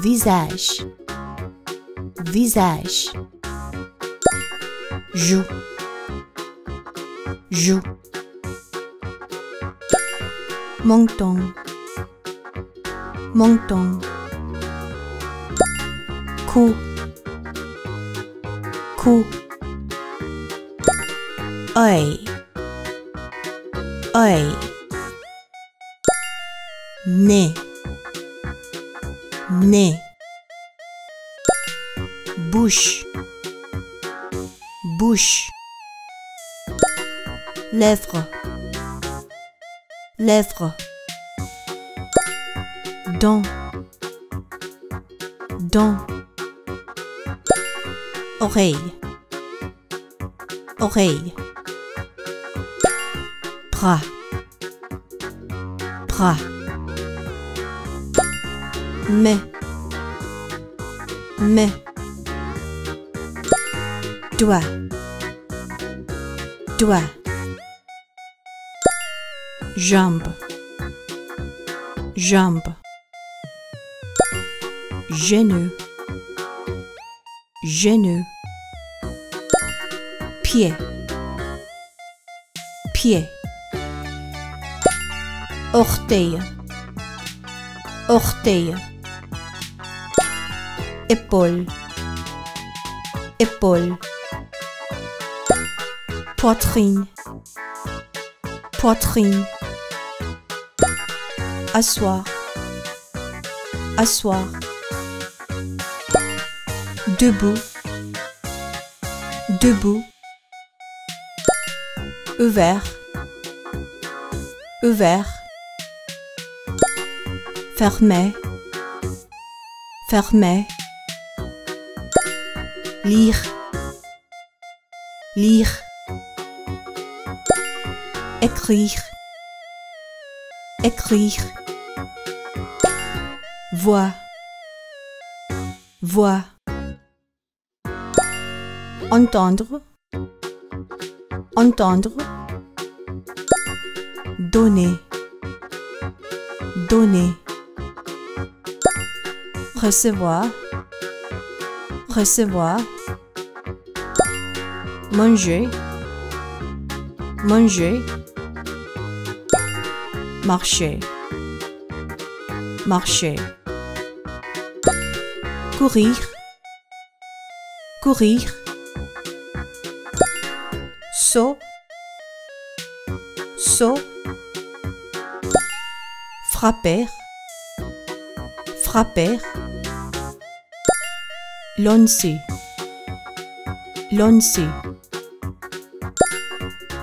visage. Visage. Joue. Joue. Menton. Menton. Cou. Cou. Œil œil nez nez bouche. Bouche. Lèvres. Lèvres. Dents. Dents. Oreille oreille bras. Bras mais. Mais. Doigt doigt jambe jambe genou genou pied pied orteil. Orteil épaule épaule poitrine. Poitrine. Asseoir. Asseoir. Debout. Debout. Ouvert. Ouvert. Fermé. Fermé lire. Lire. Écrire. Écrire. Voix. Voix. Entendre. Entendre. Donner. Donner. Recevoir recevoir manger manger marcher marcher courir courir saut saut frapper frapper lancer lancer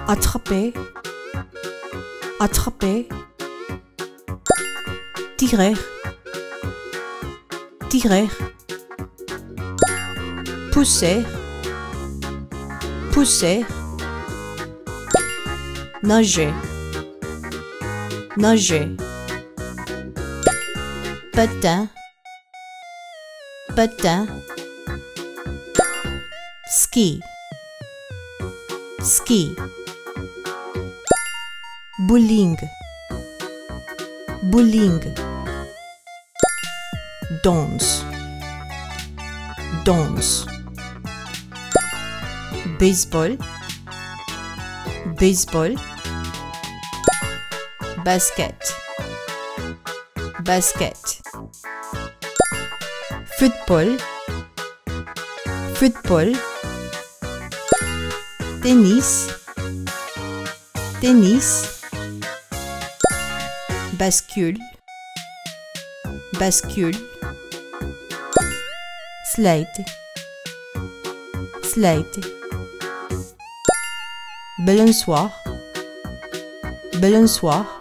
attraper. Attraper. Tirer. Tirer. Pousser. Pousser. Nager. Nager. Patin ski. Ski. Bowling. Bowling. Danse danse baseball. Baseball. Basket. Basket. Football. Football tennis. Tennis. Bascule. Bascule. Slide. Slide. Balançoire. Balançoire